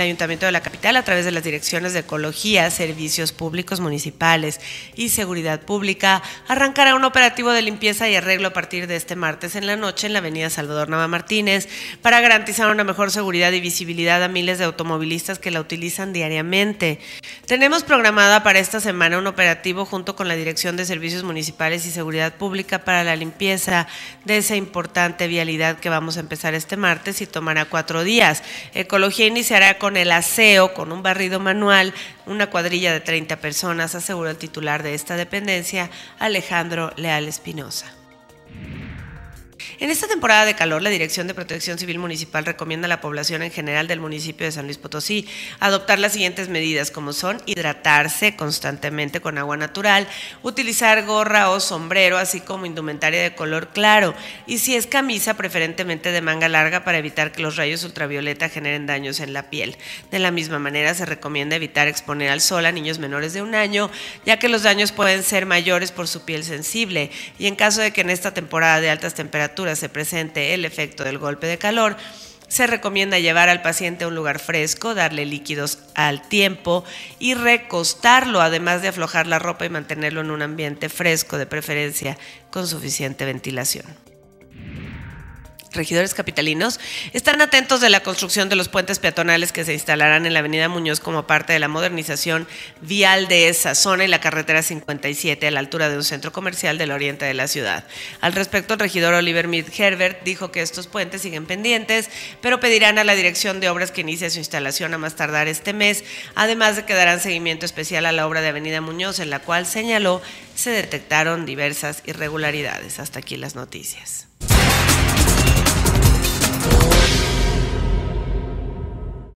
El Ayuntamiento de la capital, a través de las direcciones de Ecología, Servicios Públicos Municipales y Seguridad Pública, arrancará un operativo de limpieza y arreglo a partir de este martes en la noche en la avenida Salvador Nava Martínez para garantizar una mejor seguridad y visibilidad a miles de automovilistas que la utilizan diariamente. Tenemos programada para esta semana un operativo junto con la Dirección de Servicios Municipales y Seguridad Pública para la limpieza de esa importante vialidad que vamos a empezar este martes y tomará cuatro días. Ecología iniciará con el aseo, con un barrido manual, una cuadrilla de 30 personas, aseguró el titular de esta dependencia, Alejandro Leal Espinosa. En esta temporada de calor, la Dirección de Protección Civil Municipal recomienda a la población en general del municipio de San Luis Potosí adoptar las siguientes medidas, como son hidratarse constantemente con agua natural, utilizar gorra o sombrero, así como indumentaria de color claro, y si es camisa, preferentemente de manga larga para evitar que los rayos ultravioleta generen daños en la piel. De la misma manera, se recomienda evitar exponer al sol a niños menores de un año, ya que los daños pueden ser mayores por su piel sensible, y en caso de que en esta temporada de altas temperaturas se presente el efecto del golpe de calor, se recomienda llevar al paciente a un lugar fresco, darle líquidos al tiempo y recostarlo, además de aflojar la ropa y mantenerlo en un ambiente fresco, de preferencia con suficiente ventilación regidores capitalinos están atentos de la construcción de los puentes peatonales que se instalarán en la avenida Muñoz como parte de la modernización vial de esa zona y la carretera 57 a la altura de un centro comercial del oriente de la ciudad. Al respecto, el regidor Oliver Mead Herbert dijo que estos puentes siguen pendientes, pero pedirán a la dirección de obras que inicie su instalación a más tardar este mes, además de que darán seguimiento especial a la obra de avenida Muñoz, en la cual señaló se detectaron diversas irregularidades. Hasta aquí las noticias.